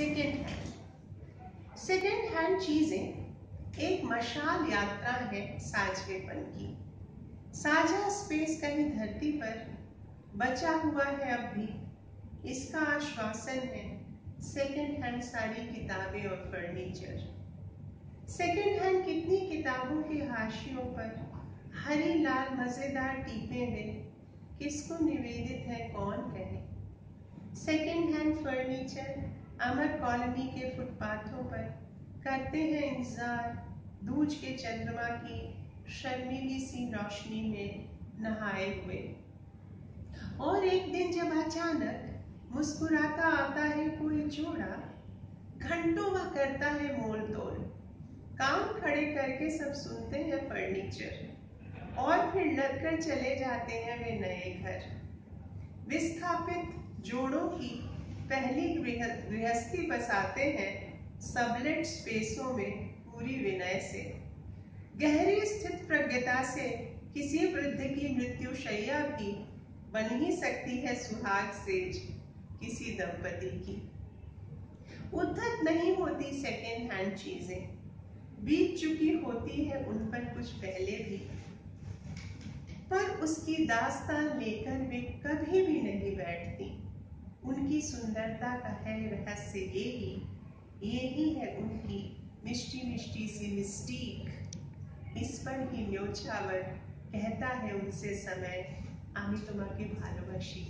Second hand second hand चीज़ें एक मशाल यात्रा है साझवेपन की। साझा स्पेस कहीं धरती पर बचा हुआ है अब भी। इसका आश्वासन है सेकेंड हैंड सारी किताबें और फर्नीचर सेकेंड हैंड कितनी किताबों के हाशियों पर हरी लाल मज़ेदार टीपे में किसको निवेदित है कौन कहे? Second hand furniture Amar colony के फुटपाथों पर करते हैं इंतज़ार, दूज के चंद्रमा की शर्मीली सी रोशनी में नहाए हुए। और एक दिन जब अचानक मुस्कुराता आता है कोई जोड़ा घंटों वह करता है मोल तोल काम खड़े करके सब सुनते हैं फर्नीचर, और फिर लगकर चले जाते हैं वे नए घर। विस्थापित पहली गृहस्थी बसाते हैं सबलेट स्पेसों में पूरी विनय से। गहरी स्थित प्रज्ञता से किसी वृद्ध की मृत्यु शैया भी बन ही सकती है सुहाग सेज किसी दंपति की। उद्धत नहीं होती सेकेंड हैंड चीज़ें। बीत चुकी होती है उन पर कुछ पहले भी। पर उसकी दास्तान लेकर वे कभी भी नहीं बैठती। उनकी सुंदरता का है रहस्य ये ही ये ही है उनकी मिष्टी मिष्टी सी मिस्टीक इस पर ही न्योछावर कहता है उनसे समय আমি তোমাকে ভালোবাসি